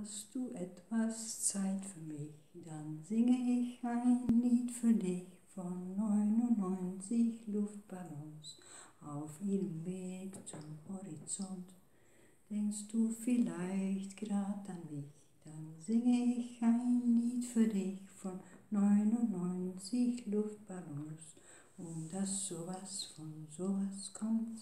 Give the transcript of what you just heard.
Hast du etwas Zeit für mich, dann singe ich ein Lied für dich von 99 Luftballons auf ihrem Weg zum Horizont. Denkst du vielleicht grad an mich, dann singe ich ein Lied für dich von 99 Luftballons um dass sowas von sowas kommt.